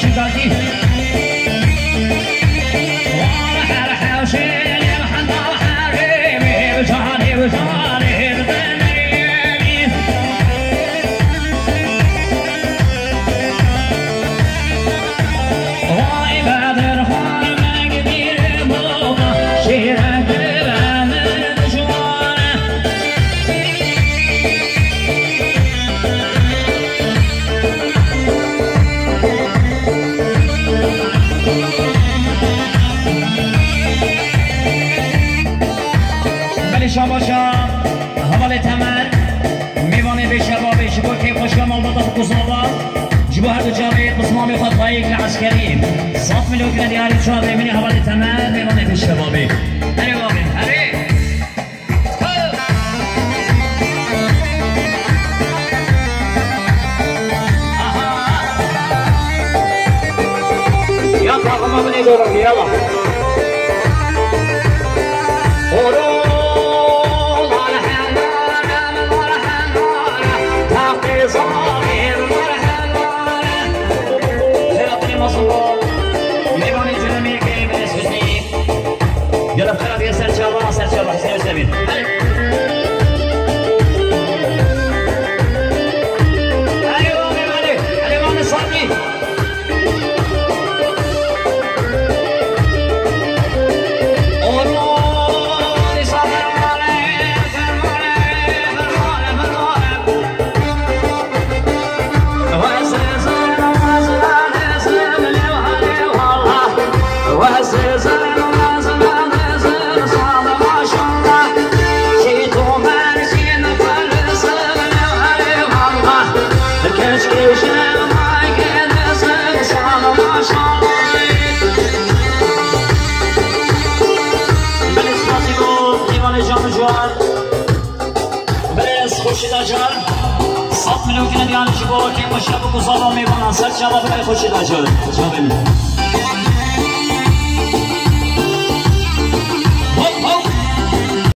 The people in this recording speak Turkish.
是大地。تمر میوانه به شبابه شبا که خوشگم آلباتا قصابا جبو هر دو جاوه قسمامی خود طایق لعسکریم صاف ملوک ندیاری شابه منی حوالی تمر میوانه به شبابه هره واقع هره Ya kalkma bu ne doğru ya bak. was war. var. Bez koşulacak. Sat mülüküne diyanışı bu Kim başına bu kuzalon meyvana Saç yala bile koşulacak. Canım